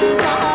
Allah.